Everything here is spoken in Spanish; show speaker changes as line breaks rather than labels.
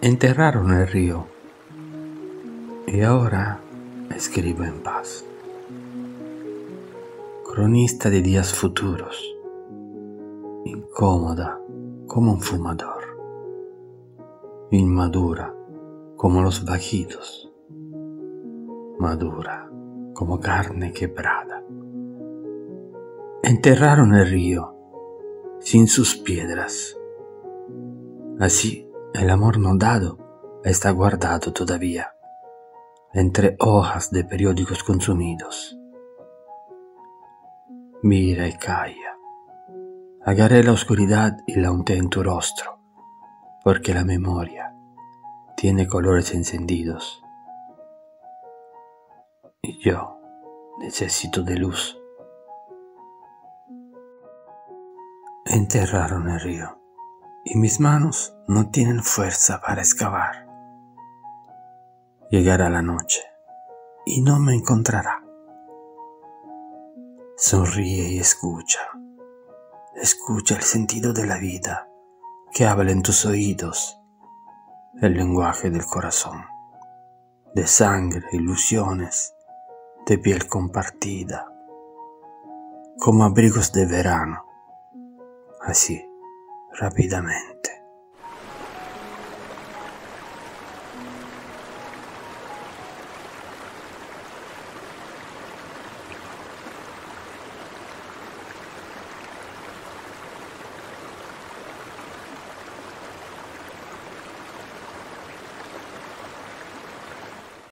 Enterraron el río y ahora escribo en paz. Cronista de días futuros, incómoda como un fumador, inmadura como los bajitos, madura como carne quebrada. Enterraron el río sin sus piedras. Así el amor no dado está guardado todavía entre hojas de periódicos consumidos. Mira y calla. Agarré la oscuridad y la unté en tu rostro, porque la memoria tiene colores encendidos. Y yo necesito de luz. Enterraron el río y mis manos no tienen fuerza para excavar. Llegará la noche y no me encontrará. Sonríe y escucha. Escucha el sentido de la vida que habla en tus oídos, el lenguaje del corazón, de sangre, ilusiones, de piel compartida, como abrigos de verano, así, rápidamente.